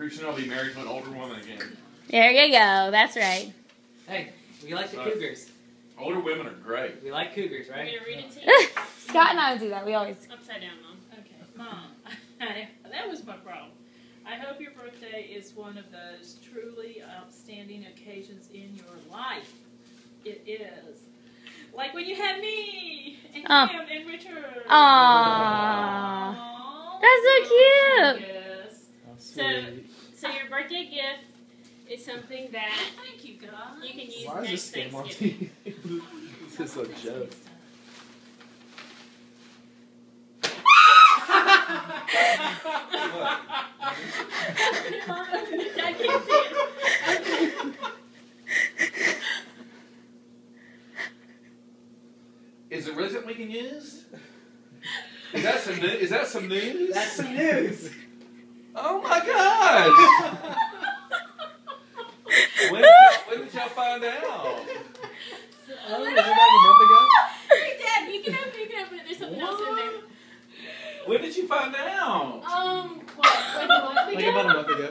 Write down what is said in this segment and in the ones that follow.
Pretty soon I'll be married to an older woman again. There you go. That's right. Hey, we like the Sorry. Cougars. Older women are great. We like Cougars, right? gonna read it to you. Scott and I would do that. We always. Upside down, Mom. Okay. Mom, that was my problem. I hope your birthday is one of those truly outstanding occasions in your life. It is. Like when you had me and Oh. Cam and Richard. Aww. Aw. That's so cute. Yes. So, so your birthday gift is something that thank you guys. You can use Why is this game on Thanksgiving. TV? this is a joke. I can't see it. Is it resin we can use? Is that some new, is that some news? That's some news. Oh my gosh! when, when did y'all find out? Oh, was it like a month ago? Hey, Dad, you can open, you can open it. There's something else in there. When did you find out? Um, what? Like a month Like about a month ago.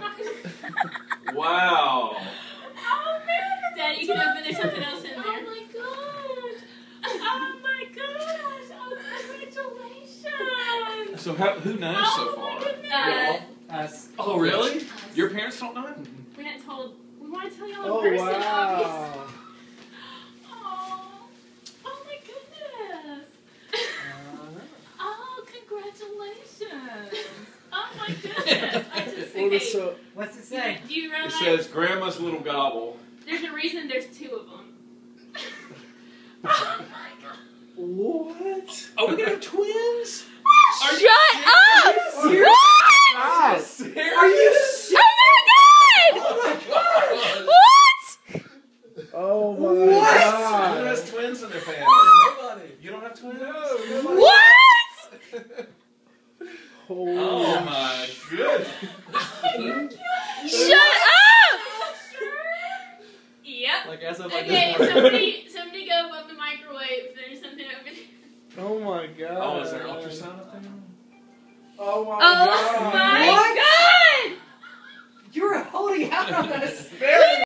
Wow. Oh man, Dad, you can open. There's something else in there. Oh my gosh! Oh my gosh! Oh, congratulations! So how, who knows so oh my far? Goodness! Y'all, us. Oh really? Us. Your parents don't know it? We hadn't told. We want to tell y'all in Oh person. obviously. wow. Oh, oh my goodness! Uh, Oh, congratulations! Oh my goodness! I just well, okay. so What's it say? do you It says Grandma's little gobble. there's a reason there's two of them? oh my god! what? Oh, we gonna have twins? Are Shut up! serious? What? God. Serious? Are you serious? Oh my god! Oh my What? Oh my Who god. has twins in their family? Nobody. You don't have twins? No, What? Holy Oh my goodness. Shut up! Yep. Like as of Okay, this morning. somebody, somebody go above the microwave. There's something over there. Oh my god. Oh, is there ultrasound up there? Oh my Oh god. my What? god! You were holding out on us. Very